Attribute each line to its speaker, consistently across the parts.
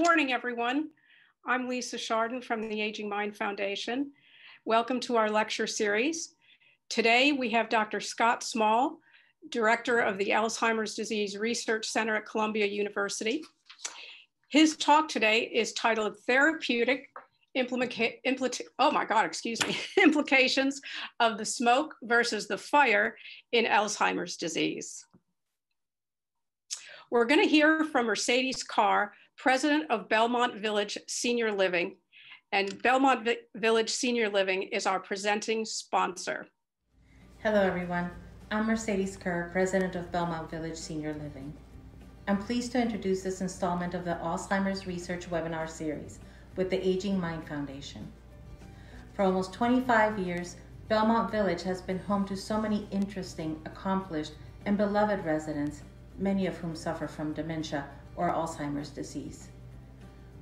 Speaker 1: morning, everyone. I'm Lisa Chardon from the Aging Mind Foundation. Welcome to our lecture series. Today we have Dr. Scott Small, Director of the Alzheimer's Disease Research Center at Columbia University. His talk today is titled Therapeutic Implica oh my God, excuse me, implications of the smoke versus the fire in Alzheimer's disease. We're gonna hear from Mercedes Kerr, president of Belmont Village Senior Living, and Belmont Village Senior Living is our presenting sponsor.
Speaker 2: Hello, everyone. I'm Mercedes Kerr, president of Belmont Village Senior Living. I'm pleased to introduce this installment of the Alzheimer's Research webinar series with the Aging Mind Foundation. For almost 25 years, Belmont Village has been home to so many interesting, accomplished, and beloved residents, many of whom suffer from dementia or Alzheimer's disease.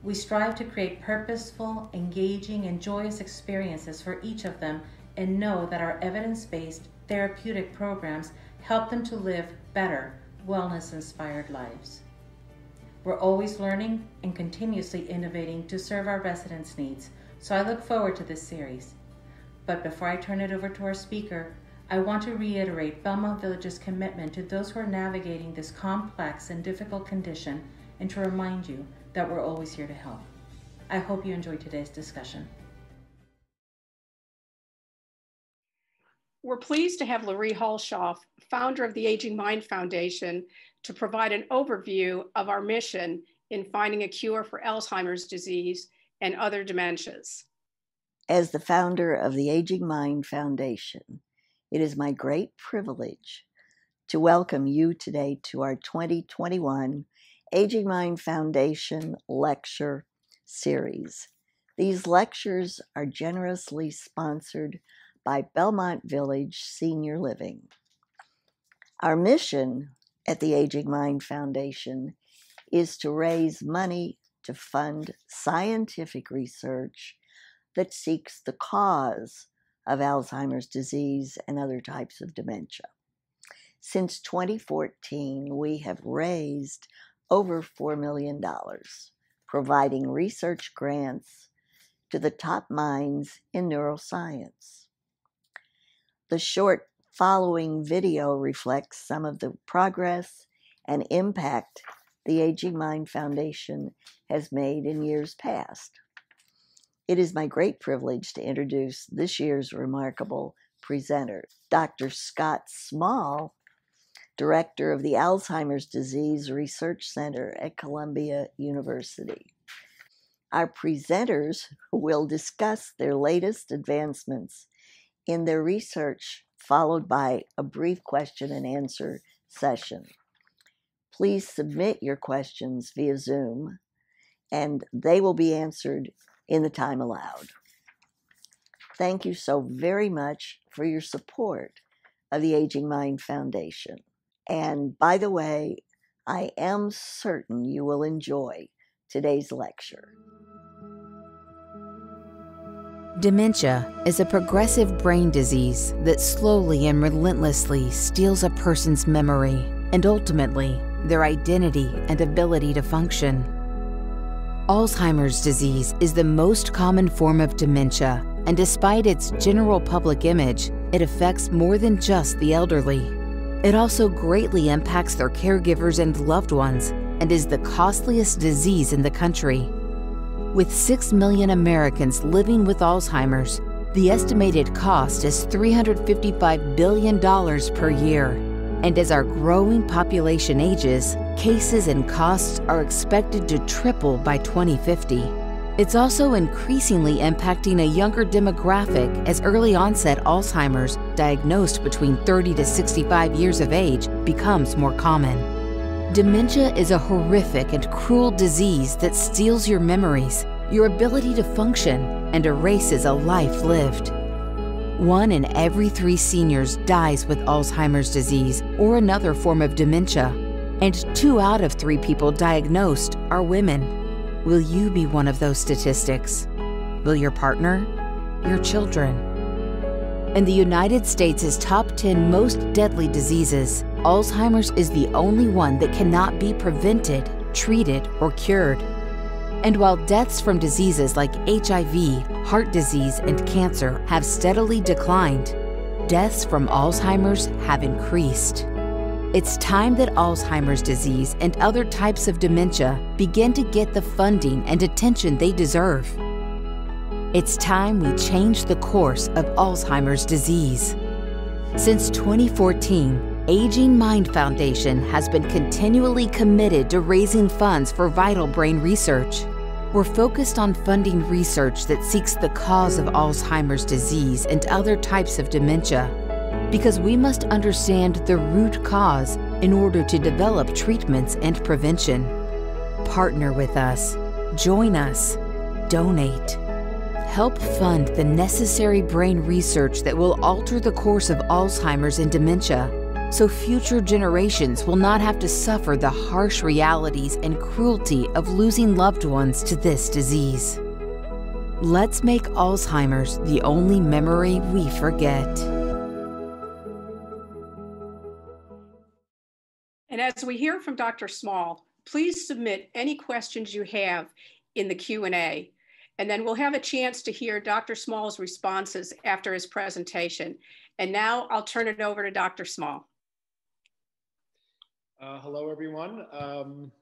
Speaker 2: We strive to create purposeful, engaging, and joyous experiences for each of them and know that our evidence based therapeutic programs help them to live better, wellness inspired lives. We're always learning and continuously innovating to serve our residents' needs, so I look forward to this series. But before I turn it over to our speaker, I want to reiterate Belmont Village's commitment to those who are navigating this complex and difficult condition and to remind you that we're always here to help. I hope you enjoyed today's discussion.
Speaker 1: We're pleased to have Laree Hulshoff, founder of the Aging Mind Foundation, to provide an overview of our mission in finding a cure for Alzheimer's disease and other dementias.
Speaker 3: As the founder of the Aging Mind Foundation, it is my great privilege to welcome you today to our 2021 Aging Mind Foundation Lecture Series. These lectures are generously sponsored by Belmont Village Senior Living. Our mission at the Aging Mind Foundation is to raise money to fund scientific research that seeks the cause of Alzheimer's disease and other types of dementia. Since 2014, we have raised over $4 million, providing research grants to the top minds in neuroscience. The short following video reflects some of the progress and impact the Aging Mind Foundation has made in years past. It is my great privilege to introduce this year's remarkable presenter, Dr. Scott Small, Director of the Alzheimer's Disease Research Center at Columbia University. Our presenters will discuss their latest advancements in their research, followed by a brief question and answer session. Please submit your questions via Zoom, and they will be answered in the time allowed. Thank you so very much for your support of the Aging Mind Foundation. And by the way, I am certain you will enjoy today's lecture.
Speaker 4: Dementia is a progressive brain disease that slowly and relentlessly steals a person's memory and ultimately their identity and ability to function. Alzheimer's disease is the most common form of dementia, and despite its general public image, it affects more than just the elderly. It also greatly impacts their caregivers and loved ones and is the costliest disease in the country. With 6 million Americans living with Alzheimer's, the estimated cost is $355 billion per year. And as our growing population ages, cases and costs are expected to triple by 2050. It's also increasingly impacting a younger demographic as early onset Alzheimer's, diagnosed between 30 to 65 years of age, becomes more common. Dementia is a horrific and cruel disease that steals your memories, your ability to function, and erases a life lived. One in every three seniors dies with Alzheimer's disease or another form of dementia, and two out of three people diagnosed are women. Will you be one of those statistics? Will your partner? Your children? In the United States' top 10 most deadly diseases, Alzheimer's is the only one that cannot be prevented, treated, or cured. And while deaths from diseases like HIV, heart disease, and cancer have steadily declined, deaths from Alzheimer's have increased. It's time that Alzheimer's disease and other types of dementia begin to get the funding and attention they deserve. It's time we change the course of Alzheimer's disease. Since 2014, Aging Mind Foundation has been continually committed to raising funds for vital brain research. We're focused on funding research that seeks the cause of Alzheimer's disease and other types of dementia because we must understand the root cause in order to develop treatments and prevention. Partner with us, join us, donate. Help fund the necessary brain research that will alter the course of Alzheimer's and dementia so future generations will not have to suffer the harsh realities and cruelty of losing loved ones to this disease. Let's make Alzheimer's the only memory we forget.
Speaker 1: And as we hear from Dr. Small, please submit any questions you have in the Q&A. And then we'll have a chance to hear Dr. Small's responses after his presentation. And now I'll turn it over to Dr. Small.
Speaker 5: Uh, hello, everyone. Um,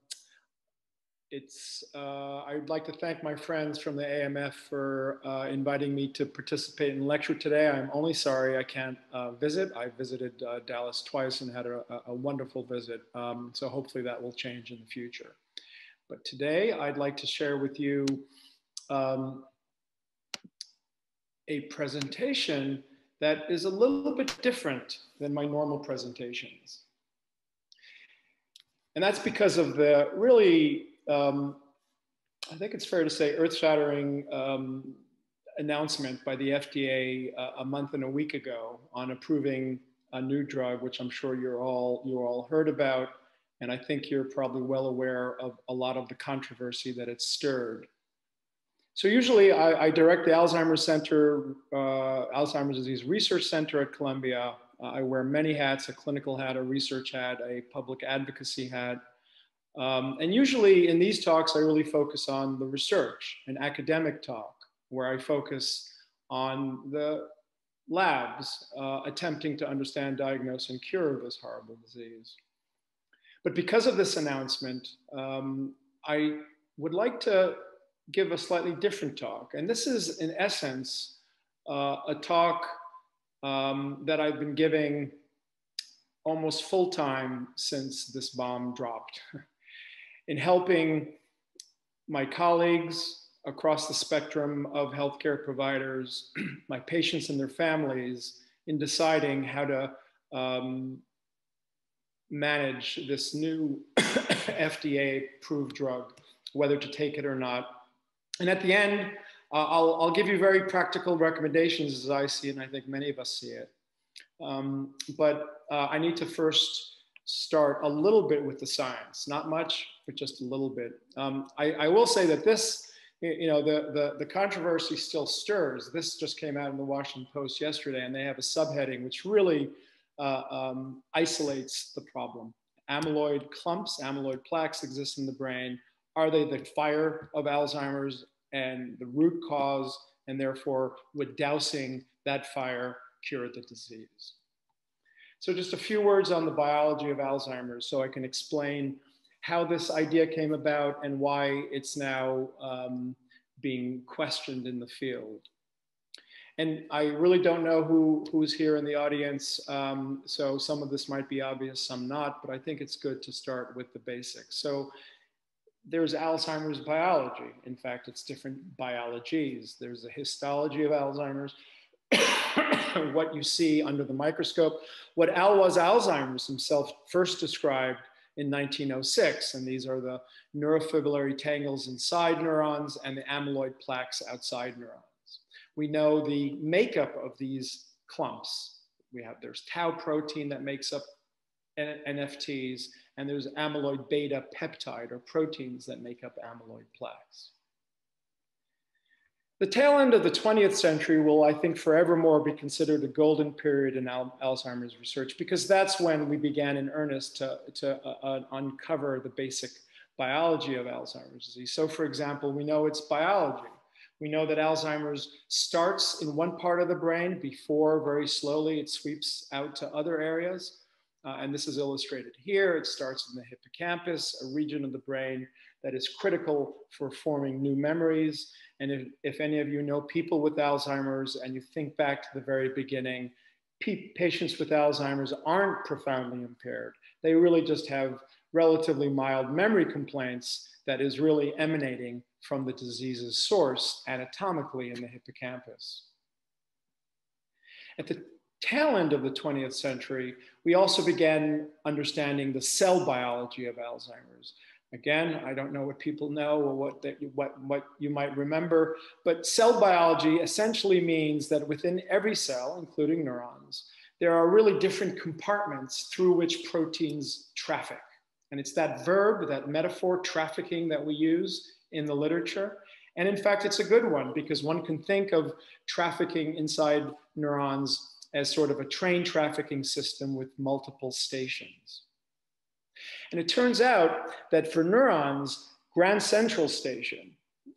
Speaker 5: it's, uh, I'd like to thank my friends from the AMF for uh, inviting me to participate in lecture today. I'm only sorry I can't uh, visit. I visited uh, Dallas twice and had a, a wonderful visit. Um, so hopefully that will change in the future. But today I'd like to share with you um, a presentation that is a little bit different than my normal presentations. And that's because of the really, um, I think it's fair to say, earth shattering um, announcement by the FDA uh, a month and a week ago on approving a new drug, which I'm sure you're all, you all heard about. And I think you're probably well aware of a lot of the controversy that it stirred. So usually I, I direct the Alzheimer's Center, uh, Alzheimer's Disease Research Center at Columbia I wear many hats, a clinical hat, a research hat, a public advocacy hat. Um, and usually in these talks, I really focus on the research, an academic talk, where I focus on the labs uh, attempting to understand, diagnose, and cure this horrible disease. But because of this announcement, um, I would like to give a slightly different talk. And this is, in essence, uh, a talk um, that I've been giving almost full time since this bomb dropped in helping my colleagues across the spectrum of healthcare providers, my patients and their families in deciding how to um, manage this new FDA approved drug, whether to take it or not. And at the end, uh, I'll, I'll give you very practical recommendations as I see it, and I think many of us see it. Um, but uh, I need to first start a little bit with the science, not much, but just a little bit. Um, I, I, will say that this, you know, the, the, the, controversy still stirs. This just came out in the Washington Post yesterday, and they have a subheading which really uh, um, isolates the problem. Amyloid clumps, amyloid plaques exist in the brain. Are they the fire of Alzheimer's? And the root cause, and therefore with dousing that fire cure the disease. So just a few words on the biology of Alzheimer's so I can explain how this idea came about and why it's now um, being questioned in the field. And I really don't know who, who's here in the audience, um, so some of this might be obvious, some not, but I think it's good to start with the basics. So there's Alzheimer's biology. In fact, it's different biologies. There's a histology of Alzheimer's, what you see under the microscope, what Alois Alzheimer's himself first described in 1906. And these are the neurofibrillary tangles inside neurons and the amyloid plaques outside neurons. We know the makeup of these clumps. We have, there's tau protein that makes up NFTs, and there's amyloid beta peptide or proteins that make up amyloid plaques. The tail end of the 20th century will, I think, forevermore be considered a golden period in Al Alzheimer's research because that's when we began in earnest to, to uh, uh, uncover the basic biology of Alzheimer's disease. So for example, we know it's biology. We know that Alzheimer's starts in one part of the brain before very slowly it sweeps out to other areas. Uh, and this is illustrated here. It starts in the hippocampus, a region of the brain that is critical for forming new memories. And if, if any of you know people with Alzheimer's and you think back to the very beginning, patients with Alzheimer's aren't profoundly impaired. They really just have relatively mild memory complaints that is really emanating from the disease's source anatomically in the hippocampus. At the tail end of the 20th century, we also began understanding the cell biology of Alzheimer's. Again, I don't know what people know or what, that you, what, what you might remember, but cell biology essentially means that within every cell, including neurons, there are really different compartments through which proteins traffic. And it's that verb, that metaphor, trafficking, that we use in the literature. And in fact, it's a good one because one can think of trafficking inside neurons as sort of a train trafficking system with multiple stations. And it turns out that for neurons, Grand Central Station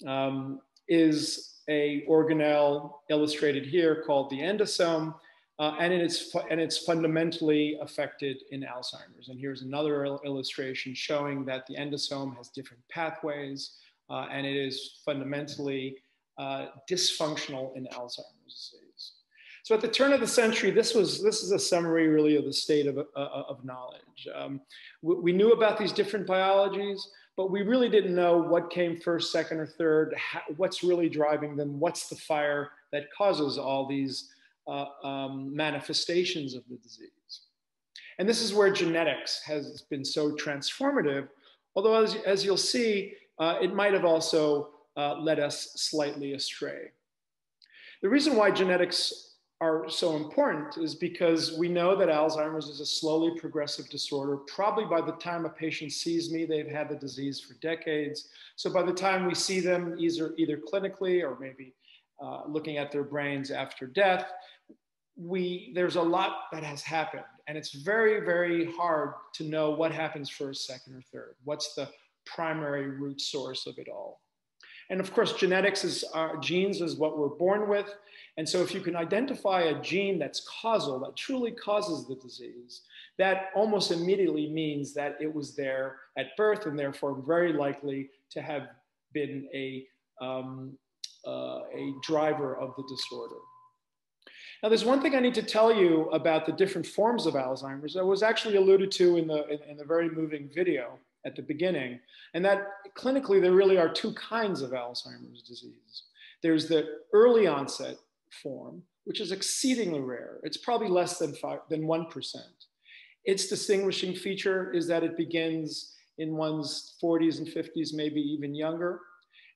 Speaker 5: um, is a organelle illustrated here called the endosome, uh, and, it's, and it's fundamentally affected in Alzheimer's. And here's another illustration showing that the endosome has different pathways, uh, and it is fundamentally uh, dysfunctional in Alzheimer's disease. So at the turn of the century, this was this is a summary really of the state of, uh, of knowledge. Um, we, we, knew about these different biologies, but we really didn't know what came first, second, or third, how, what's really driving them, what's the fire that causes all these uh, um, manifestations of the disease. And this is where genetics has been so transformative, although as, as you'll see, uh, it might have also uh, led us slightly astray. The reason why genetics are so important is because we know that Alzheimer's is a slowly progressive disorder. Probably by the time a patient sees me, they've had the disease for decades. So by the time we see them, either, either clinically or maybe uh, looking at their brains after death, we, there's a lot that has happened. And it's very, very hard to know what happens first, second, or third. What's the primary root source of it all? And of course, genetics is our uh, genes is what we're born with. And so if you can identify a gene that's causal, that truly causes the disease, that almost immediately means that it was there at birth and therefore very likely to have been a, um, uh, a driver of the disorder. Now, there's one thing I need to tell you about the different forms of Alzheimer's that was actually alluded to in the, in, in the very moving video at the beginning, and that clinically there really are two kinds of Alzheimer's disease. There's the early onset form, which is exceedingly rare. It's probably less than, five, than 1%. Its distinguishing feature is that it begins in one's 40s and 50s, maybe even younger.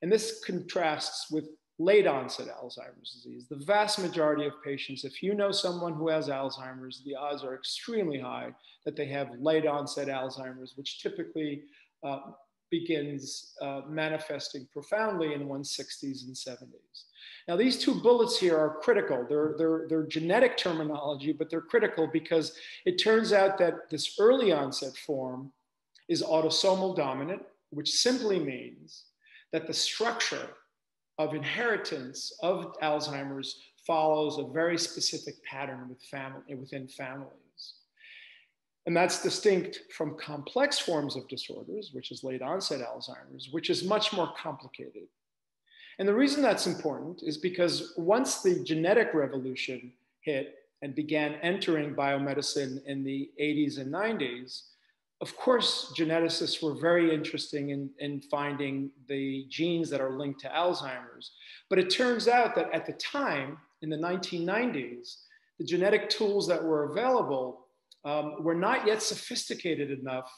Speaker 5: And this contrasts with late onset Alzheimer's disease. The vast majority of patients, if you know someone who has Alzheimer's, the odds are extremely high that they have late onset Alzheimer's, which typically uh, begins uh, manifesting profoundly in one's 60s and 70s. Now, these two bullets here are critical. They're, they're, they're genetic terminology, but they're critical because it turns out that this early onset form is autosomal dominant, which simply means that the structure of inheritance of Alzheimer's follows a very specific pattern with family, within families. And that's distinct from complex forms of disorders, which is late onset Alzheimer's, which is much more complicated. And the reason that's important is because once the genetic revolution hit and began entering biomedicine in the 80s and 90s, of course, geneticists were very interested in, in finding the genes that are linked to Alzheimer's. But it turns out that at the time, in the 1990s, the genetic tools that were available um, were not yet sophisticated enough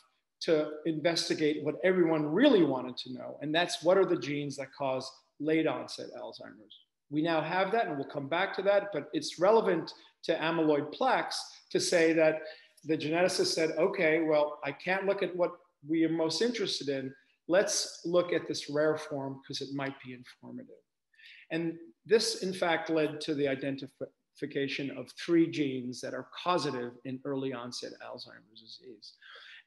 Speaker 5: to investigate what everyone really wanted to know. And that's what are the genes that cause late onset Alzheimer's. We now have that, and we'll come back to that, but it's relevant to amyloid plaques to say that the geneticist said, okay, well, I can't look at what we are most interested in. Let's look at this rare form because it might be informative. And this, in fact, led to the identification of three genes that are causative in early onset Alzheimer's disease.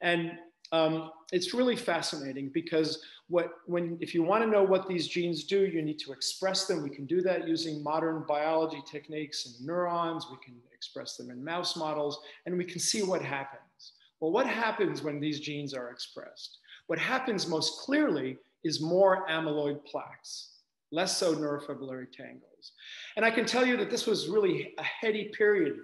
Speaker 5: And um, it's really fascinating because what when if you want to know what these genes do, you need to express them. We can do that using modern biology techniques and neurons. We can express them in mouse models, and we can see what happens. Well, what happens when these genes are expressed? What happens most clearly is more amyloid plaques, less so neurofibrillary tangles. And I can tell you that this was really a heady period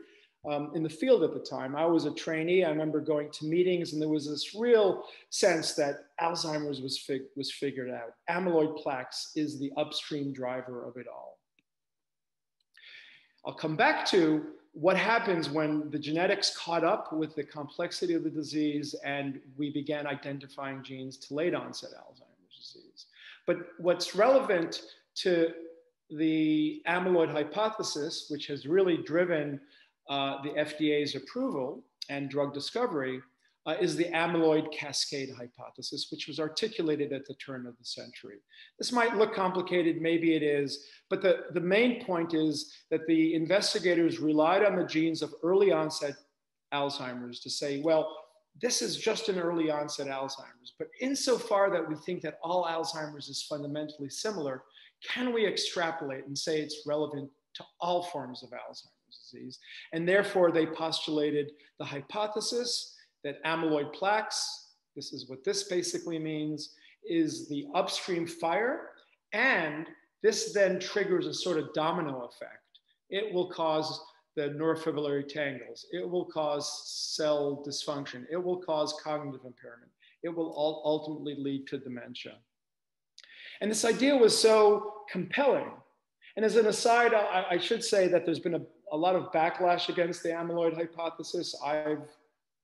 Speaker 5: um, in the field at the time. I was a trainee. I remember going to meetings, and there was this real sense that Alzheimer's was, fig was figured out. Amyloid plaques is the upstream driver of it all. I'll come back to what happens when the genetics caught up with the complexity of the disease and we began identifying genes to late onset Alzheimer's disease. But what's relevant to the amyloid hypothesis, which has really driven uh, the FDA's approval and drug discovery uh, is the amyloid cascade hypothesis, which was articulated at the turn of the century. This might look complicated, maybe it is, but the, the main point is that the investigators relied on the genes of early onset Alzheimer's to say, well, this is just an early onset Alzheimer's. But insofar that we think that all Alzheimer's is fundamentally similar, can we extrapolate and say it's relevant to all forms of Alzheimer's? Disease. And therefore, they postulated the hypothesis that amyloid plaques, this is what this basically means, is the upstream fire. And this then triggers a sort of domino effect. It will cause the neurofibrillary tangles. It will cause cell dysfunction. It will cause cognitive impairment. It will ultimately lead to dementia. And this idea was so compelling. And as an aside, I, I should say that there's been a a lot of backlash against the amyloid hypothesis. I've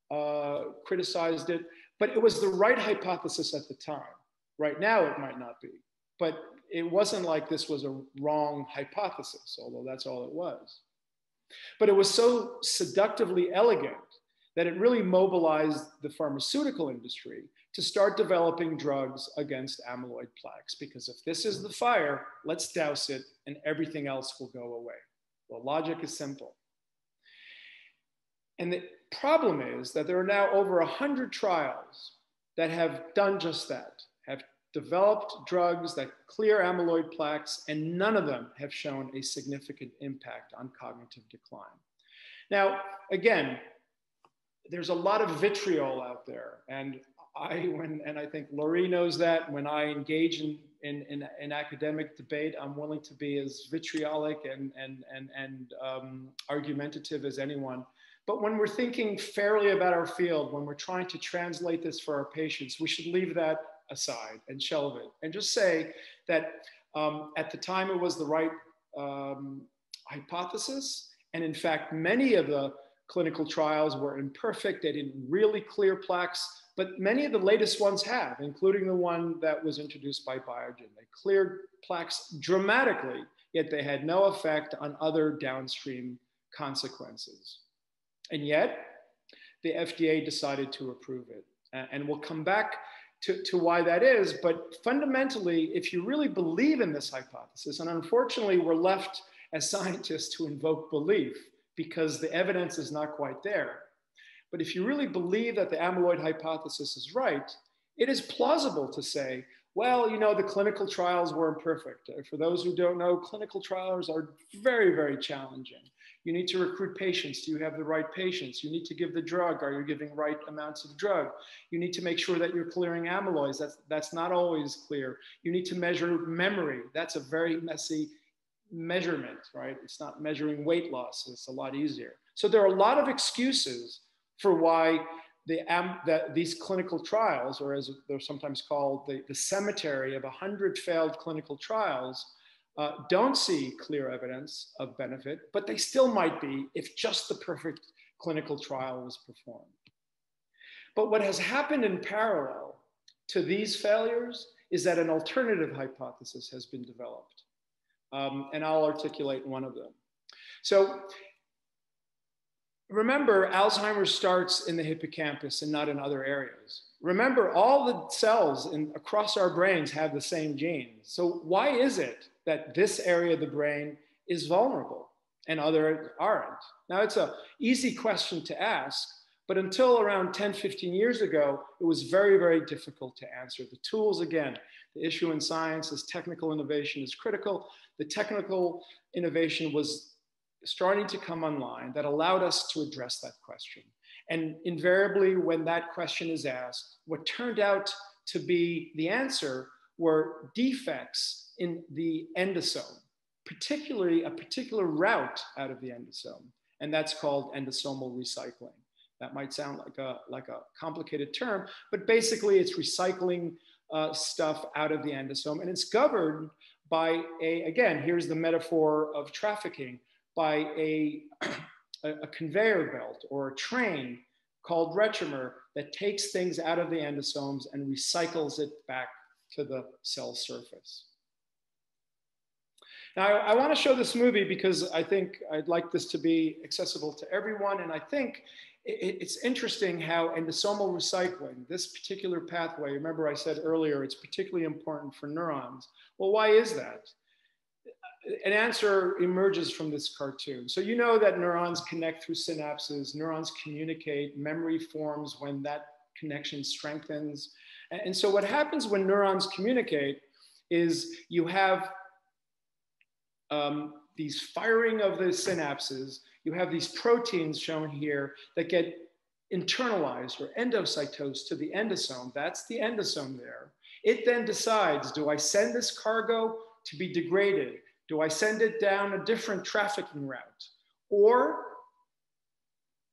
Speaker 5: uh, criticized it, but it was the right hypothesis at the time. Right now, it might not be, but it wasn't like this was a wrong hypothesis, although that's all it was. But it was so seductively elegant that it really mobilized the pharmaceutical industry to start developing drugs against amyloid plaques. Because if this is the fire, let's douse it and everything else will go away. The logic is simple. And the problem is that there are now over 100 trials that have done just that, have developed drugs that clear amyloid plaques, and none of them have shown a significant impact on cognitive decline. Now, again, there's a lot of vitriol out there. And I, when, and I think Laurie knows that when I engage in in, in, in academic debate, I'm willing to be as vitriolic and, and, and, and um, argumentative as anyone. But when we're thinking fairly about our field, when we're trying to translate this for our patients, we should leave that aside and shelve it and just say that um, at the time it was the right um, hypothesis. And in fact, many of the clinical trials were imperfect. They didn't really clear plaques but many of the latest ones have, including the one that was introduced by Biogen. They cleared plaques dramatically, yet they had no effect on other downstream consequences. And yet, the FDA decided to approve it. And we'll come back to, to why that is. But fundamentally, if you really believe in this hypothesis, and unfortunately, we're left as scientists to invoke belief because the evidence is not quite there. But if you really believe that the amyloid hypothesis is right, it is plausible to say, well, you know, the clinical trials were imperfect. Uh, for those who don't know, clinical trials are very, very challenging. You need to recruit patients. Do you have the right patients? You need to give the drug. Are you giving right amounts of drug? You need to make sure that you're clearing amyloids. That's, that's not always clear. You need to measure memory. That's a very messy measurement, right? It's not measuring weight loss. It's a lot easier. So there are a lot of excuses for why the, the, these clinical trials, or as they're sometimes called, the, the cemetery of 100 failed clinical trials, uh, don't see clear evidence of benefit, but they still might be if just the perfect clinical trial was performed. But what has happened in parallel to these failures is that an alternative hypothesis has been developed. Um, and I'll articulate one of them. So remember, Alzheimer's starts in the hippocampus and not in other areas. Remember, all the cells in, across our brains have the same genes. So why is it that this area of the brain is vulnerable and other aren't? Now, it's an easy question to ask, But until around 10, 15 years ago, it was very, very difficult to answer. The tools, again, the issue in science is technical innovation is critical. The technical innovation was starting to come online that allowed us to address that question. And invariably, when that question is asked, what turned out to be the answer were defects in the endosome, particularly a particular route out of the endosome. And that's called endosomal recycling. That might sound like a, like a complicated term, but basically it's recycling uh, stuff out of the endosome and it's governed by a, again, here's the metaphor of trafficking, by a, a conveyor belt or a train called retromer that takes things out of the endosomes and recycles it back to the cell surface. Now, I, I want to show this movie because I think I'd like this to be accessible to everyone. And I think it, it's interesting how endosomal recycling, this particular pathway, remember I said earlier, it's particularly important for neurons. Well, why is that? An answer emerges from this cartoon. So you know that neurons connect through synapses, neurons communicate, memory forms when that connection strengthens. And so what happens when neurons communicate is you have um, these firing of the synapses you have these proteins shown here that get internalized or endocytosed to the endosome. That's the endosome there. It then decides, do I send this cargo to be degraded? Do I send it down a different trafficking route? Or,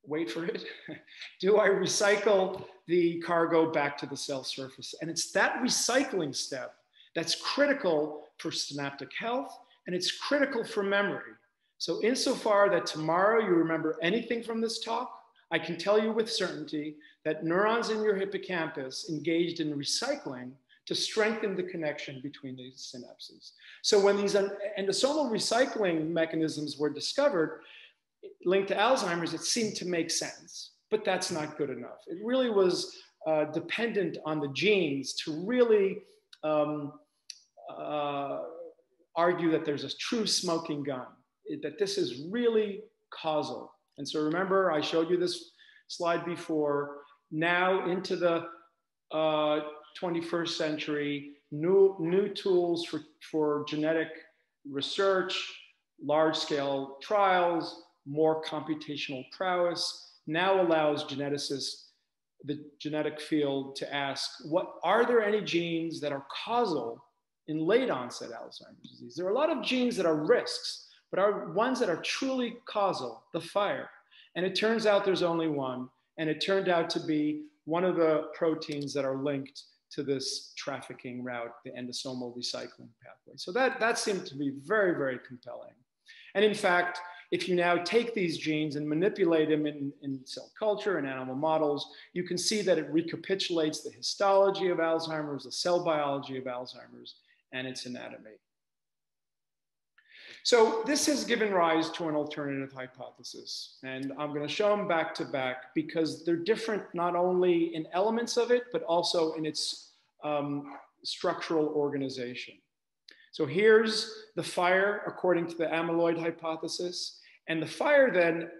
Speaker 5: wait for it, do I recycle the cargo back to the cell surface? And it's that recycling step that's critical for synaptic health and it's critical for memory. So insofar that tomorrow you remember anything from this talk, I can tell you with certainty that neurons in your hippocampus engaged in recycling to strengthen the connection between these synapses. So when these endosomal recycling mechanisms were discovered, linked to Alzheimer's, it seemed to make sense, but that's not good enough. It really was uh, dependent on the genes to really um, uh, argue that there's a true smoking gun that this is really causal. And so remember, I showed you this slide before. Now into the uh, 21st century, new, new tools for, for genetic research, large scale trials, more computational prowess now allows geneticists, the genetic field to ask, what are there any genes that are causal in late onset Alzheimer's disease? There are a lot of genes that are risks but are ones that are truly causal, the fire. And it turns out there's only one. And it turned out to be one of the proteins that are linked to this trafficking route, the endosomal recycling pathway. So that, that seemed to be very, very compelling. And in fact, if you now take these genes and manipulate them in, in cell culture and animal models, you can see that it recapitulates the histology of Alzheimer's, the cell biology of Alzheimer's, and its anatomy. So this has given rise to an alternative hypothesis. And I'm going to show them back to back because they're different not only in elements of it, but also in its um, structural organization. So here's the fire according to the amyloid hypothesis. And the fire then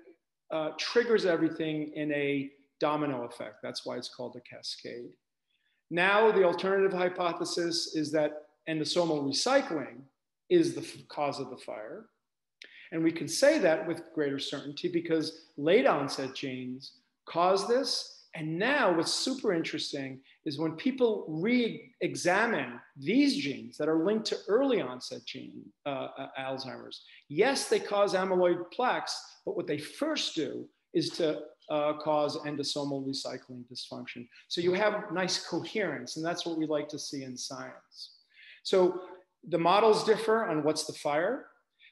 Speaker 5: uh, triggers everything in a domino effect. That's why it's called a cascade. Now, the alternative hypothesis is that endosomal recycling is the cause of the fire. And we can say that with greater certainty because late onset genes cause this. And now what's super interesting is when people re-examine these genes that are linked to early onset gene uh, uh, Alzheimer's, yes, they cause amyloid plaques, but what they first do is to uh, cause endosomal recycling dysfunction. So you have nice coherence, and that's what we like to see in science. So the models differ on what's the fire,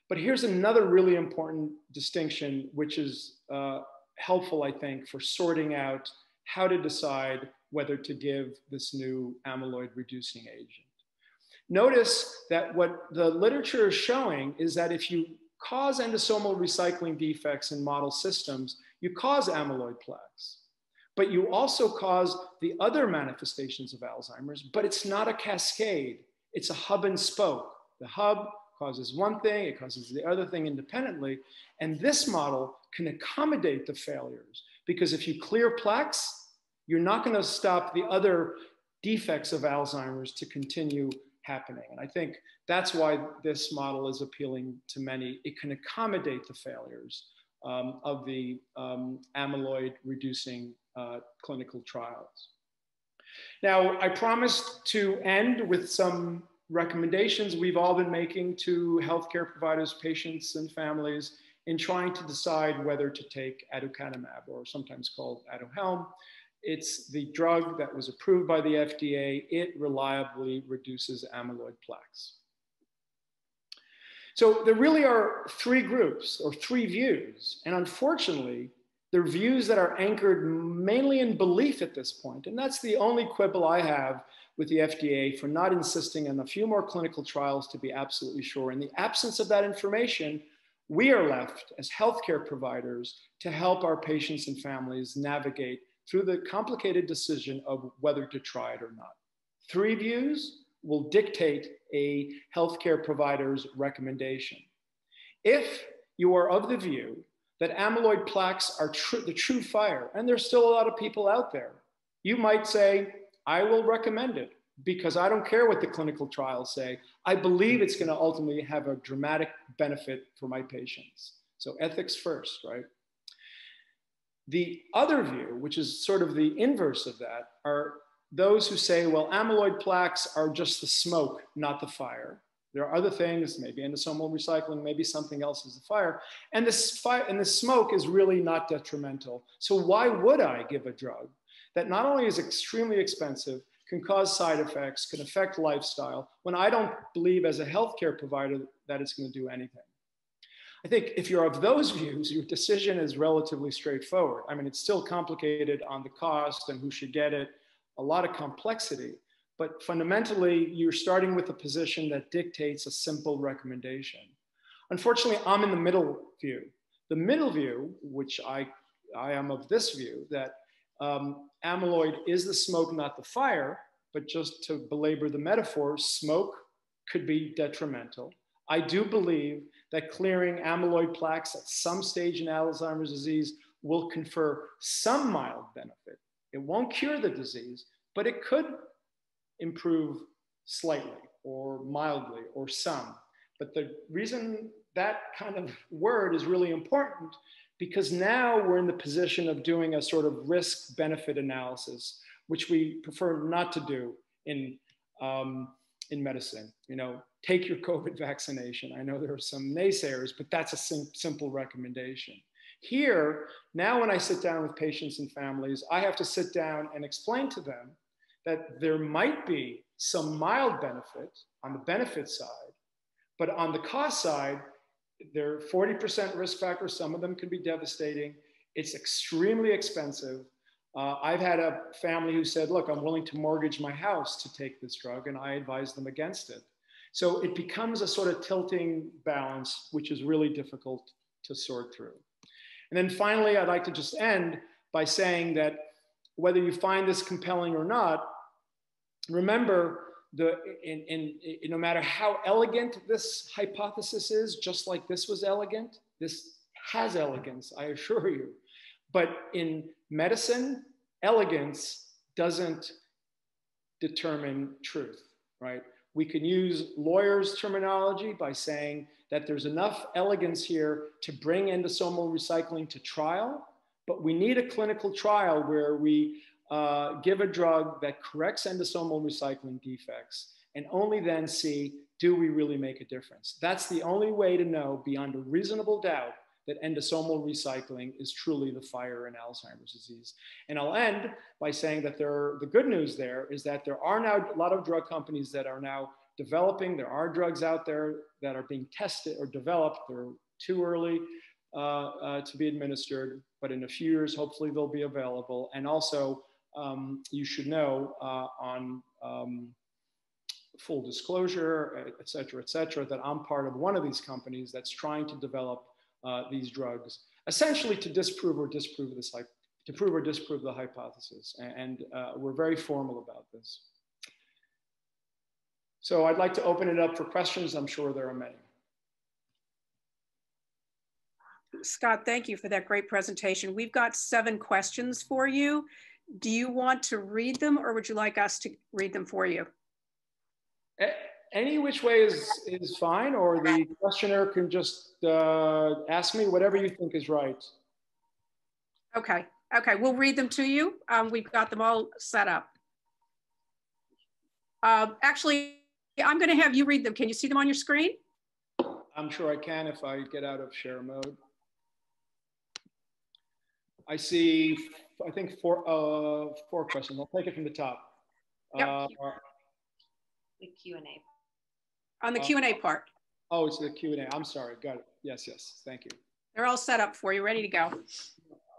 Speaker 5: but here's another really important distinction, which is uh, helpful, I think, for sorting out how to decide whether to give this new amyloid reducing agent. Notice that what the literature is showing is that if you cause endosomal recycling defects in model systems, you cause amyloid plaques. But you also cause the other manifestations of Alzheimer's, but it's not a cascade. It's a hub and spoke. The hub causes one thing, it causes the other thing independently. And this model can accommodate the failures Because if you clear plaques, you're not going to stop the other defects of Alzheimer's to continue happening. And I think that's why this model is appealing to many. It can accommodate the failures um, of the um, amyloid reducing uh, clinical trials. Now, I promised to end with some recommendations we've all been making to healthcare providers, patients, and families in trying to decide whether to take aducanumab, or sometimes called Aduhelm. It's the drug that was approved by the FDA. It reliably reduces amyloid plaques. So there really are three groups or three views. And unfortunately, they're views that are anchored mainly in belief at this point. And that's the only quibble I have with the FDA for not insisting on a few more clinical trials to be absolutely sure. In the absence of that information, we are left as healthcare providers to help our patients and families navigate through the complicated decision of whether to try it or not. Three views will dictate a healthcare provider's recommendation. If you are of the view that amyloid plaques are tr the true fire, and there's still a lot of people out there, you might say, I will recommend it because I don't care what the clinical trials say. I believe it's going to ultimately have a dramatic benefit for my patients. So ethics first, right? The other view, which is sort of the inverse of that, are those who say, well, amyloid plaques are just the smoke, not the fire. There are other things, maybe endosomal recycling, maybe something else is the fire. And this fire and the smoke is really not detrimental. So why would I give a drug that not only is extremely expensive, can cause side effects, can affect lifestyle, when I don't believe as a healthcare provider that it's going to do anything? I think if you're of those views, your decision is relatively straightforward. I mean, it's still complicated on the cost and who should get it, a lot of complexity. But fundamentally, you're starting with a position that dictates a simple recommendation. Unfortunately, I'm in the middle view. The middle view, which I, I am of this view, that um, amyloid is the smoke, not the fire, but just to belabor the metaphor, smoke could be detrimental. I do believe that clearing amyloid plaques at some stage in Alzheimer's disease will confer some mild benefit. It won't cure the disease, but it could improve slightly or mildly or some. But the reason that kind of word is really important because now we're in the position of doing a sort of risk benefit analysis, which we prefer not to do in, um, in medicine. You know, take your COVID vaccination. I know there are some naysayers, but that's a sim simple recommendation. Here, now when I sit down with patients and families, I have to sit down and explain to them that there might be some mild benefit on the benefit side, but on the cost side, they're 40% risk factor. Some of them can be devastating. It's extremely expensive. Uh, I've had a family who said, look, I'm willing to mortgage my house to take this drug, and I advise them against it. So it becomes a sort of tilting balance, which is really difficult to sort through. And then finally, I'd like to just end by saying that whether you find this compelling or not, remember the, in, no matter how elegant this hypothesis is, just like this was elegant, this has elegance, I assure you. But in medicine, elegance doesn't determine truth, right? We can use lawyers' terminology by saying that there's enough elegance here to bring endosomal recycling to trial, but we need a clinical trial where we uh, give a drug that corrects endosomal recycling defects and only then see do we really make a difference? That's the only way to know beyond a reasonable doubt that endosomal recycling is truly the fire in Alzheimer's disease. And I'll end by saying that there the good news there is that there are now a lot of drug companies that are now developing. There are drugs out there that are being tested or developed. They're too early uh, uh, to be administered, but in a few years, hopefully they'll be available. And also um, you should know uh, on um, full disclosure, et cetera, et cetera, that I'm part of one of these companies that's trying to develop uh, these drugs, essentially to disprove or disprove this, to prove or disprove the hypothesis. And uh, we're very formal about this. So I'd like to open it up for questions. I'm sure there are many.
Speaker 1: Scott, thank you for that great presentation. We've got seven questions for you. Do you want to read them or would you like us to read them for you?
Speaker 5: Any which way is, is fine, or the questioner can just uh, ask me whatever you think is right.
Speaker 1: Okay, okay, we'll read them to you. Um, we've got them all set up. Uh, actually, I'm gonna have you read them. Can you see them on your screen?
Speaker 5: I'm sure I can if I get out of share mode. I see, I think four, uh, four questions. I'll take it from the top.
Speaker 1: Yep.
Speaker 5: Uh,
Speaker 6: the Q&A.
Speaker 1: On the
Speaker 5: Uh,
Speaker 1: Q&A part.
Speaker 5: oh, it's the Q&A. I'm sorry. Got it. Yes, yes. Thank you.
Speaker 1: They're all set up for you, ready to go.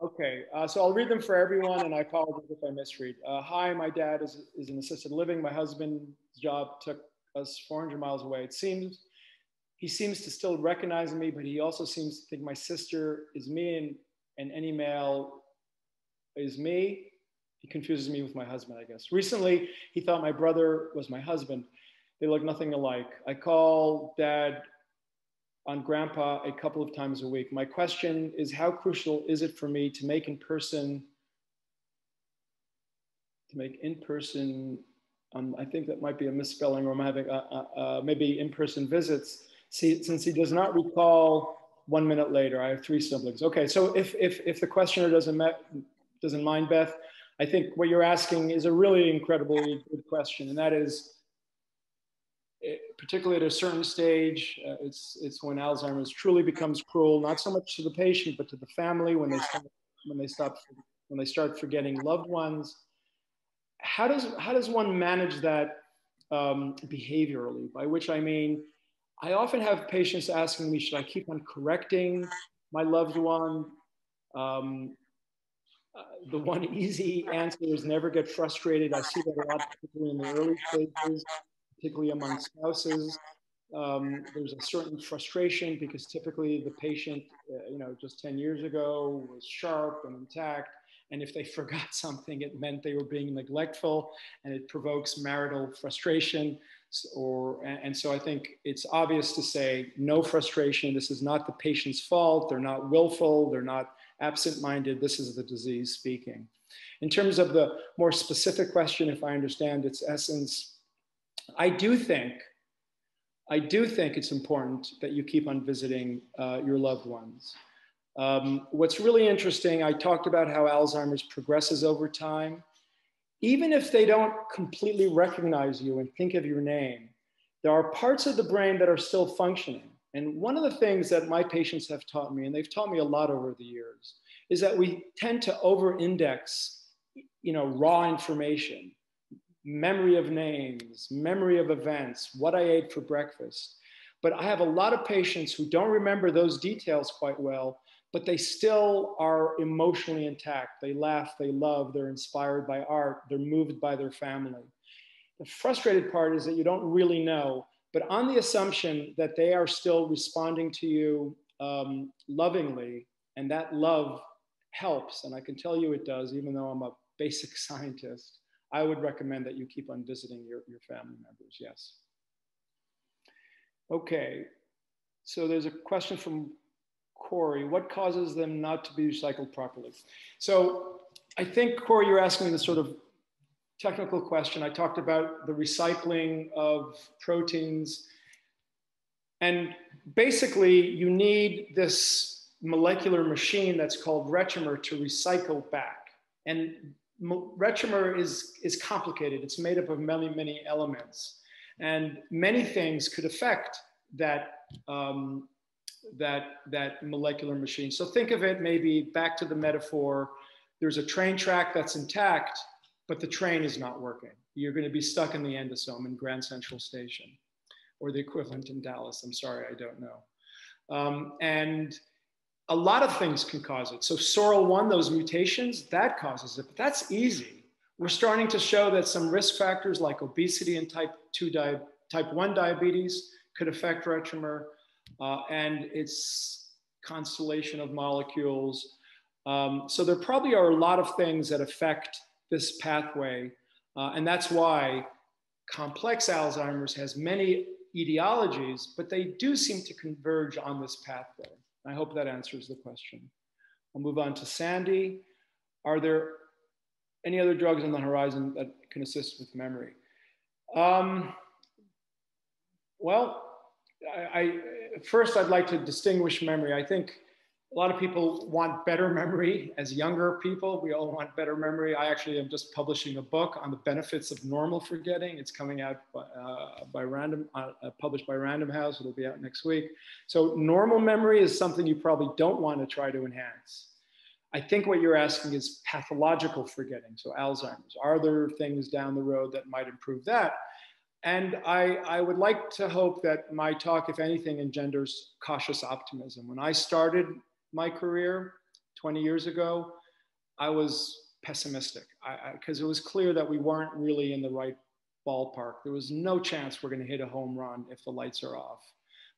Speaker 5: Okay, uh, so I'll read them for everyone, and I apologize if I misread. Uh, hi, my dad is, is in assisted living. My husband's job took us 400 miles away. It seems he seems to still recognize me, but he also seems to think my sister is me, and, and any male is me. He confuses me with my husband, I guess. Recently, he thought my brother was my husband. They look nothing alike. I call dad on grandpa a couple of times a week. My question is how crucial is it for me to make in person, to make in person, um, I think that might be a misspelling or I'm having uh, uh, uh, maybe in person visits, See, since he does not recall one minute later. I have three siblings. Okay, so if, if, if the questioner doesn't, doesn't mind, Beth, I think what you're asking is a really incredibly good question, and that is, it, particularly at a certain stage, uh, it's, it's when Alzheimer's truly becomes cruel, not so much to the patient, but to the family when they stop, when they stop, when they start forgetting loved ones. How does, how does one manage that um, behaviorally? By which I mean, I often have patients asking me, should I keep on correcting my loved one? Um, the one easy answer is never get frustrated. I see that a lot, particularly in the early stages, particularly among spouses. Um, there's a certain frustration because typically the patient, uh, you know, just 10 years ago was sharp and intact. And if they forgot something, it meant they were being neglectful and it provokes marital frustration. Or, and so I think it's obvious to say no frustration. This is not the patient's fault. They're not willful. They're not absent minded. This is the disease speaking. In terms of the more specific question, if I understand its essence, I do think, I do think it's important that you keep on visiting uh, your loved ones. Um, what's really interesting, I talked about how Alzheimer's progresses over time. Even if they don't completely recognize you and think of your name, there are parts of the brain that are still functioning. And one of the things that my patients have taught me, and they've taught me a lot over the years, is that we tend to over-index, you know, raw information, memory of names, memory of events, what I ate for breakfast. But I have a lot of patients who don't remember those details quite well, but they still are emotionally intact. They laugh, they love, they're inspired by art, they're moved by their family. The frustrated part is that you don't really know, but on the assumption that they are still responding to you um, lovingly, and that love helps, and I can tell you it does, even though I'm a basic scientist, I would recommend that you keep on visiting your, your family members, yes. Okay, so there's a question from Corey. What causes them not to be recycled properly? So I think, Corey, you're asking the sort of technical question. I talked about the recycling of proteins. And basically, you need this molecular machine that's called retromer to recycle back. And retromer is, is complicated. It's made up of many, many elements. And many things could affect that, um, that, that molecular machine. So think of it maybe back to the metaphor. There's a train track that's intact, but the train is not working. You're going to be stuck in the endosome in Grand Central Station or the equivalent in Dallas. I'm sorry, I don't know. Um, and a lot of things can cause it. So SORL1, those mutations, that causes it, but that's easy. We're starting to show that some risk factors like obesity and type 2 di type 1 diabetes could affect retromer uh, and its constellation of molecules. Um, so there probably are a lot of things that affect this pathway. Uh, and that's why complex Alzheimer's has many etiologies, but they do seem to converge on this pathway. I hope that answers the question. I'll move on to Sandy. Are there any other drugs on the horizon that can assist with memory? Um, well, I, I, first I'd like to distinguish memory. I think a lot of people want better memory as younger people. We all want better memory. I actually am just publishing a book on the benefits of normal forgetting. It's coming out by, uh, by Random, uh, uh, published by Random House. It'll be out next week. So normal memory is something you probably don't want to try to enhance. I think what you're asking is pathological forgetting. So Alzheimer's. Are there things down the road that might improve that? And I, I would like to hope that my talk, if anything, engenders cautious optimism. When I started my career 20 years ago, I was pessimistic because it was clear that we weren't really in the right ballpark. There was no chance we're going to hit a home run if the lights are off.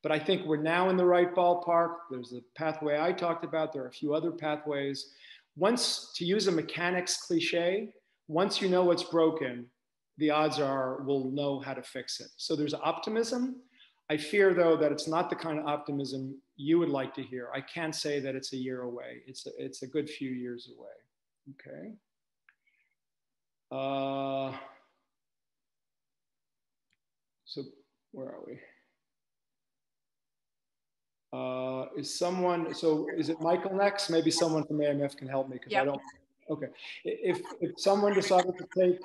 Speaker 5: But I think we're now in the right ballpark. There's the pathway I talked about. There are a few other pathways. Once, to use a mechanics cliche, once you know what's broken, the odds are we'll know how to fix it. So there's optimism. I fear, though, that it's not the kind of optimism you would like to hear. I can't say that it's a year away. It's a, it's a good few years away. Okay. Uh, so where are we? Uh, is someone, so is it Michael next? Maybe someone from AMF can help me because yep. I don't, okay. If, if someone decided to take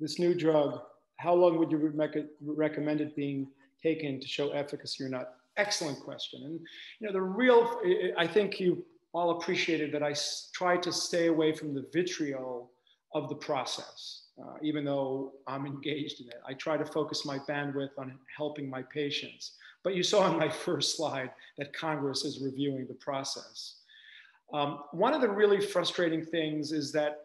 Speaker 5: this new drug, how long would you recommend it being taken to show efficacy or not? excellent question. And you know, the real, I think you all appreciated that I tried to stay away from the vitriol of the process, uh, even though I'm engaged in it. I try to focus my bandwidth on helping my patients. But you saw on my first slide that Congress is reviewing the process. Um, one of the really frustrating things is that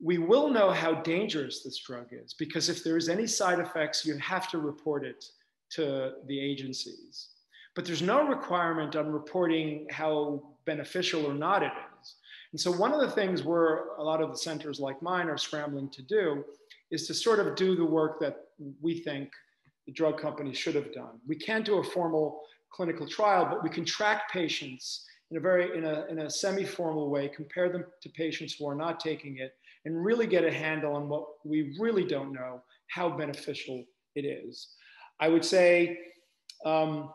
Speaker 5: we will know how dangerous this drug is because if there is any side effects, you have to report it to the agencies but there's no requirement on reporting how beneficial or not it is. And so one of the things where a lot of the centers like mine are scrambling to do is to sort of do the work that we think the drug companies should have done. We can't do a formal clinical trial, but we can track patients in a very in a, in a semi-formal way, compare them to patients who are not taking it, and really get a handle on what we really don't know, how beneficial it is. I would say um,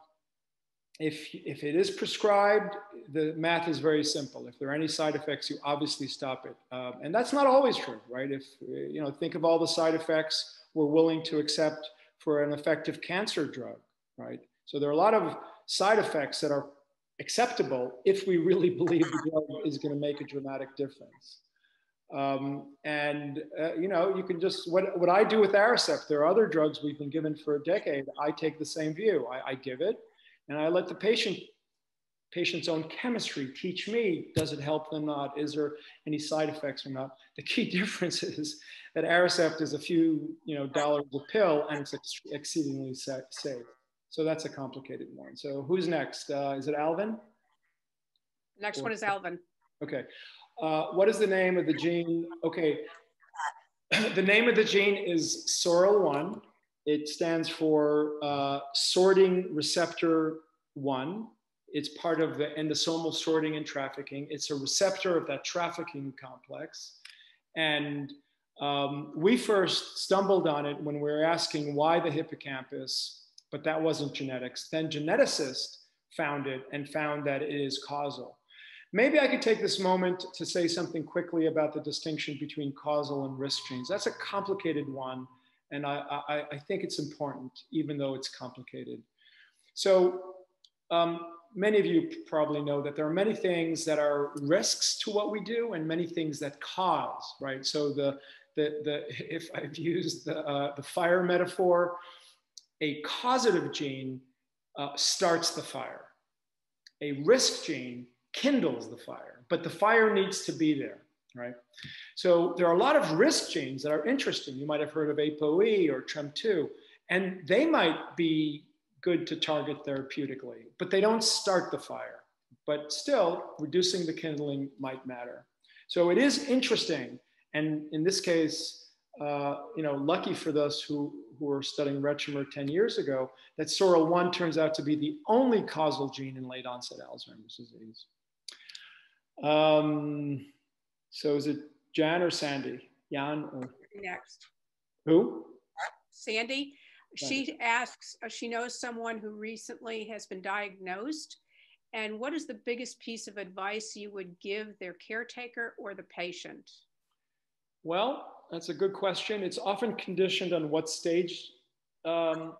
Speaker 5: if, if it is prescribed, the math is very simple. If there are any side effects, you obviously stop it. Um, and that's not always true, right? If, you know, think of all the side effects we're willing to accept for an effective cancer drug, right? So there are a lot of side effects that are acceptable if we really believe the drug is going to make a dramatic difference. Um, and uh, you know, you can just what what I do with Aricept. There are other drugs we've been given for a decade. I take the same view. I, I give it, and I let the patient, patient's own chemistry teach me, does it help them not? Is there any side effects or not? The key difference is that Aricept is a few you know, dollars a pill and it's ex exceedingly safe. So that's a complicated one. So who's next? Uh, is it Alvin?
Speaker 1: Next or, one is Alvin.
Speaker 5: Okay. Uh, what is the name of the gene? Okay. the name of the gene is SORL1. It stands for uh, sorting receptor one. It's part of the endosomal sorting and trafficking. It's a receptor of that trafficking complex. And um, we first stumbled on it when we were asking why the hippocampus, but that wasn't genetics. Then geneticists found it and found that it is causal. Maybe I could take this moment to say something quickly about the distinction between causal and risk genes. That's a complicated one and I, I, I think it's important, even though it's complicated. So um, many of you probably know that there are many things that are risks to what we do and many things that cause, right? So the, the, the, if I've used the, uh, the fire metaphor, a causative gene uh, starts the fire. A risk gene kindles the fire, but the fire needs to be there right? So there are a lot of risk genes that are interesting. You might have heard of ApoE or TREM2, and they might be good to target therapeutically, but they don't start the fire. But still, reducing the kindling might matter. So it is interesting, and in this case, uh, you know, lucky for those who who were studying retromer 10 years ago that SORL1 turns out to be the only causal gene in late onset Alzheimer's disease. Um, so is it Jan or Sandy? Jan or?
Speaker 1: Next.
Speaker 5: Who?
Speaker 1: Sandy. She asks, uh, she knows someone who recently has been diagnosed. And what is the biggest piece of advice you would give their caretaker or the patient?
Speaker 5: Well, that's a good question. It's often conditioned on what stage um,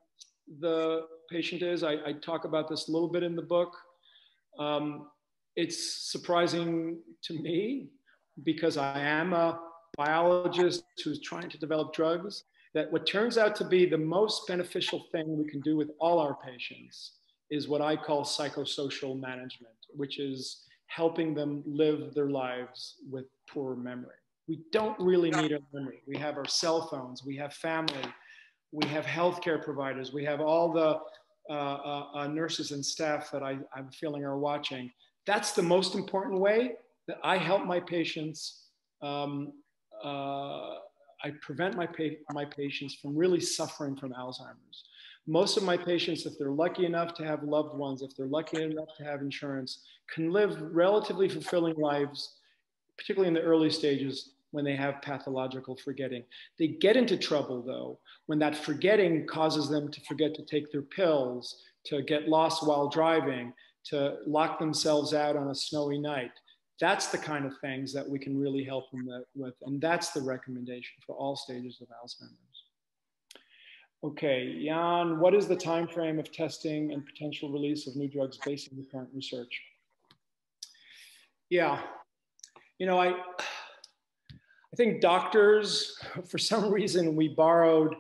Speaker 5: the patient is. I, I, talk about this a little bit in the book. Um, it's surprising to me because I am a biologist who's trying to develop drugs that what turns out to be the most beneficial thing we can do with all our patients is what I call psychosocial management, which is helping them live their lives with poor memory. We don't really need our memory. We have our cell phones, we have family, we have healthcare providers, we have all the uh, uh, uh, nurses and staff that I, I'm feeling are watching. That's the most important way that I help my patients. Um, uh, I prevent my, pa my patients from really suffering from Alzheimer's. Most of my patients, if they're lucky enough to have loved ones, if they're lucky enough to have insurance, can live relatively fulfilling lives, particularly in the early stages when they have pathological forgetting. They get into trouble though when that forgetting causes them to forget to take their pills, to get lost while driving, to lock themselves out on a snowy night. That's the kind of things that we can really help them with. And that's the recommendation for all stages of Alzheimer's. Okay, Jan, what is the time frame of testing and potential release of new drugs based on the current research? Yeah, you know, I, I think doctors, for some reason, we borrowed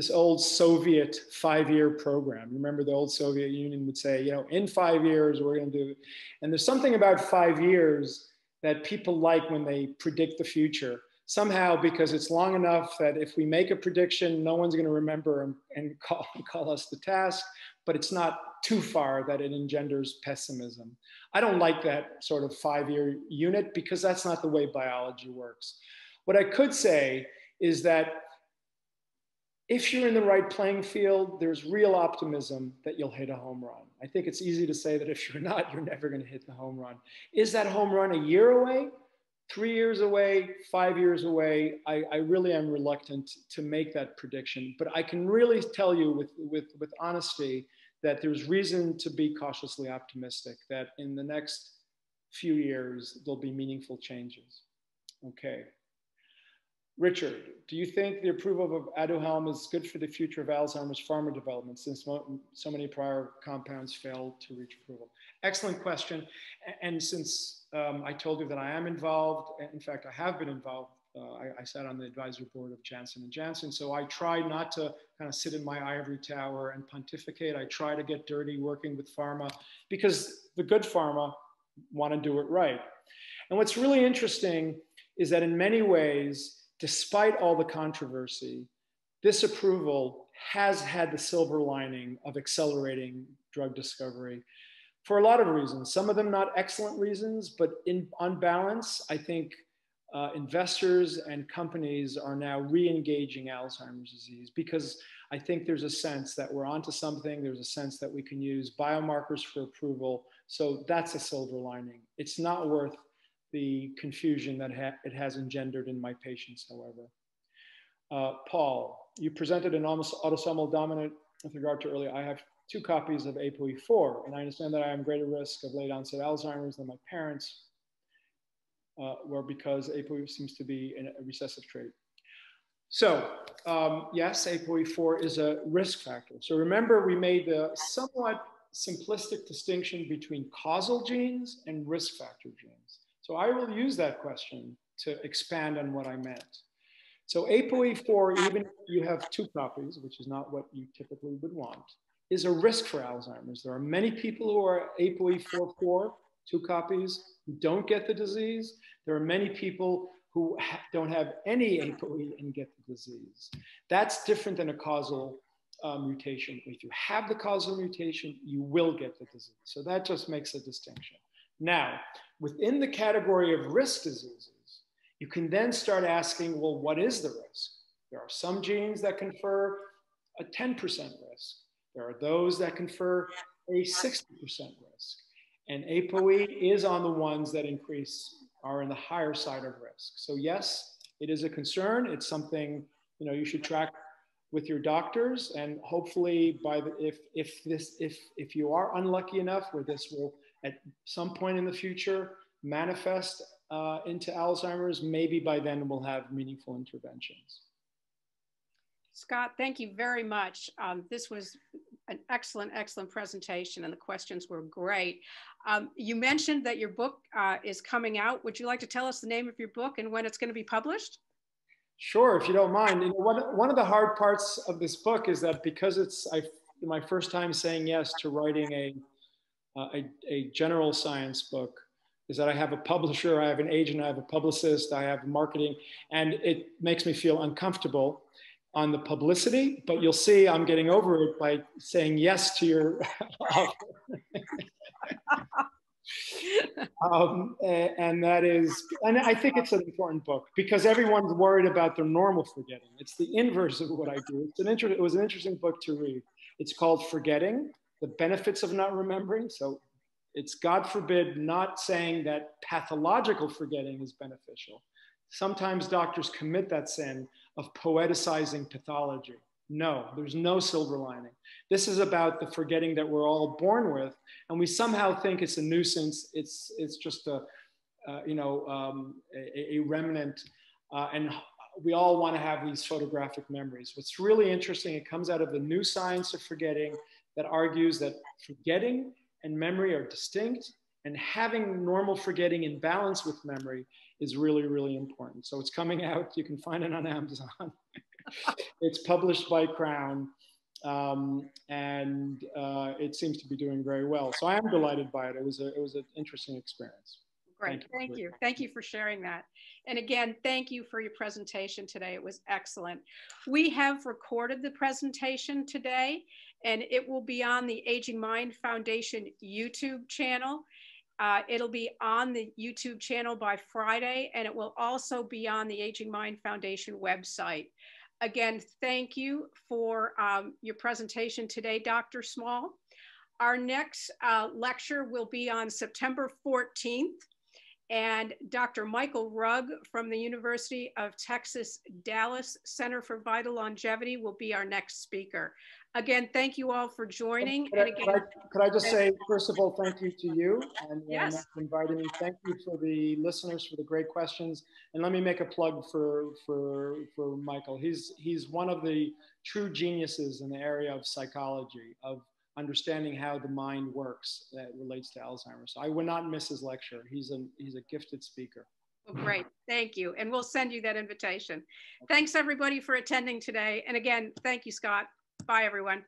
Speaker 5: this old Soviet five-year program. Remember the old Soviet Union would say, you know, in five years, we're gonna do, and there's something about five years that people like when they predict the future somehow because it's long enough that if we make a prediction, no one's going to remember and, and call, call us the task, but it's not too far that it engenders pessimism. I don't like that sort of five year unit because that's not the way biology works. What I could say is that if you're in the right playing field, there's real optimism that you'll hit a home run. I think it's easy to say that if you're not, you're never going to hit the home run. Is that home run a year away? three years away, five years away, I, I, really am reluctant to make that prediction. But I can really tell you with, with, with honesty that there's reason to be cautiously optimistic that in the next few years, there'll be meaningful changes. Okay. Richard, do you think the approval of Aduhelm is good for the future of Alzheimer's pharma development since so many prior compounds failed to reach approval? Excellent question. And since um, I told you that I am involved, in fact, I have been involved. Uh, I, I, sat on the advisory board of Johnson and Johnson. So I try not to kind of sit in my ivory tower and pontificate. I try to get dirty working with pharma because the good pharma want to do it right. And what's really interesting is that in many ways, despite all the controversy, this approval has had the silver lining of accelerating drug discovery for a lot of reasons. Some of them not excellent reasons, but in, on balance, I think uh, investors and companies are now re-engaging Alzheimer's disease because I think there's a sense that we're onto something. There's a sense that we can use biomarkers for approval. So that's a silver lining. It's not worth the confusion that ha it has engendered in my patients, however. Uh, Paul, you presented an almost autosomal dominant with regard to earlier. I have two copies of ApoE4, and I understand that I am greater risk of late onset Alzheimer's than my parents uh, were because ApoE seems to be a recessive trait. So um, yes, ApoE4 is a risk factor. So remember we made the somewhat simplistic distinction between causal genes and risk factor genes. So I will use that question to expand on what I meant. So ApoE4, even if you have two copies, which is not what you typically would want, is a risk for Alzheimer's. There are many people who are ApoE44, two copies, who don't get the disease. There are many people who ha don't have any ApoE and get the disease. That's different than a causal uh, mutation. If you have the causal mutation, you will get the disease. So that just makes a distinction. Now, within the category of risk diseases, you can then start asking, well, what is the risk? There are some genes that confer a 10% risk. There are those that confer a 60% risk. And ApoE is on the ones that increase, are in the higher side of risk. So yes, it is a concern. It's something you know you should track with your doctors and hopefully by the if if this if if you are unlucky enough where this will at some point in the future manifest uh, into alzheimer's maybe by then we'll have meaningful interventions.
Speaker 1: Scott thank you very much. Um, this was an excellent excellent presentation and the questions were great. Um, you mentioned that your book uh, is coming out. Would you like to tell us the name of your book and when it's going to be published?
Speaker 5: Sure, if you don't mind. You know, one, one of the hard parts of this book is that because it's I, my first time saying yes to writing a, uh, a, a, general science book, is that I have a publisher, I have an agent, I have a publicist, I have marketing, and it makes me feel uncomfortable on the publicity, but you'll see I'm getting over it by saying yes to your um, and that is, and I think it's an important book because everyone's worried about their normal forgetting. It's the inverse of what I do. It's an inter- it was an interesting book to read. It's called Forgetting, the benefits of not remembering. So it's God forbid not saying that pathological forgetting is beneficial. Sometimes doctors commit that sin of poeticizing pathology. No, there's no silver lining. This is about the forgetting that we're all born with, and we somehow think it's a nuisance. It's it's just a uh, you know um, a, a, remnant, uh, and we all want to have these photographic memories. What's really interesting, it comes out of the new science of forgetting that argues that forgetting and memory are distinct, and having normal forgetting in balance with memory is really really important. So it's coming out. You can find it on Amazon. it's published by Crown, um, and uh, it seems to be doing very well. So I am delighted by it. It was a, it was an interesting experience.
Speaker 1: Great, thank you. Thank you. Thank you for sharing that. And again, thank you for your presentation today. It was excellent. We have recorded the presentation today, and it will be on the Aging Mind Foundation YouTube channel. Uh, it'll be on the YouTube channel by Friday, and it will also be on the Aging Mind Foundation website. Again, thank you for um, your presentation today, Dr. Small. Our next uh, lecture will be on September 14th, and Dr. Michael Rugg from the University of Texas Dallas Center for Vital Longevity will be our next speaker. Again, thank you all for joining.
Speaker 5: Could, I, again, could, I, could I, just say, first of all, thank you to you and, yes. inviting me. Thank you for the listeners for the great questions. And let me make a plug for, for, for Michael. He's, he's one of the true geniuses in the area of psychology, of understanding how the mind works that relates to Alzheimer's. So I would not miss his lecture. He's a, he's a gifted speaker.
Speaker 1: Oh, great. Thank you. And we'll send you that invitation. Thanks everybody for attending today. And again, thank you, Scott. Bye, everyone.